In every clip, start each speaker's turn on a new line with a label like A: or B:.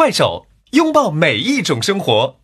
A: 快手，拥抱每一种生活。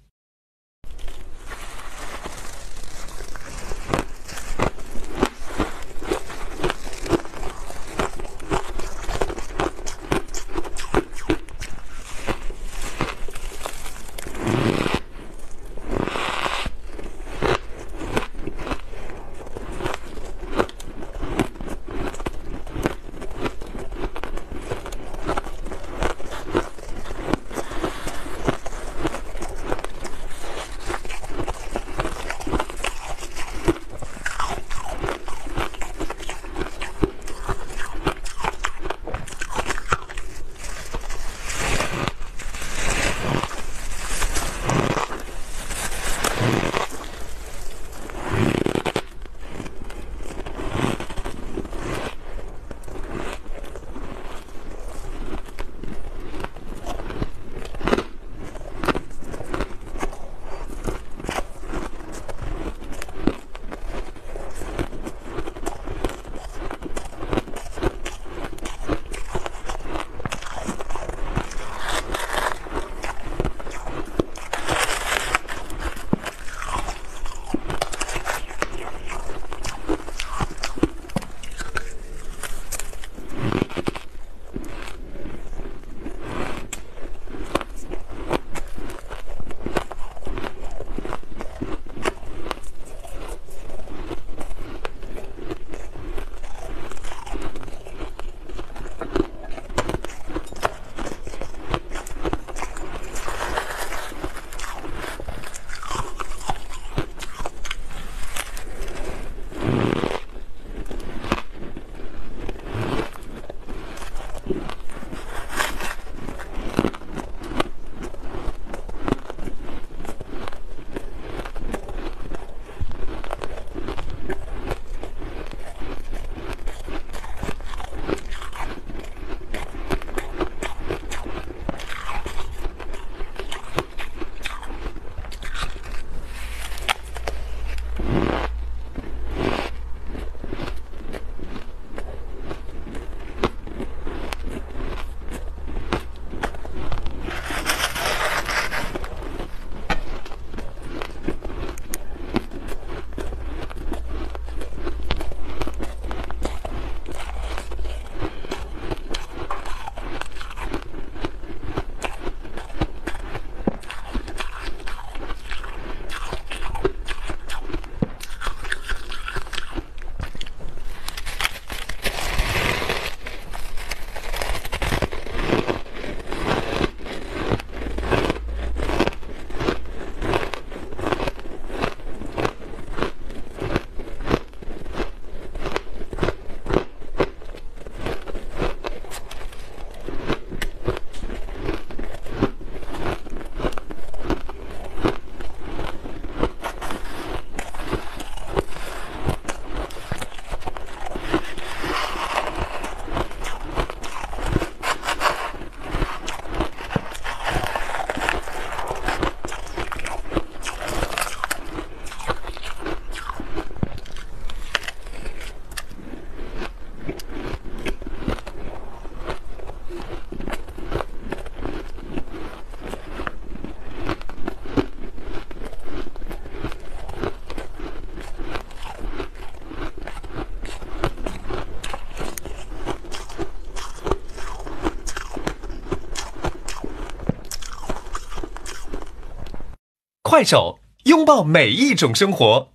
A: 快手，拥抱每一种生活。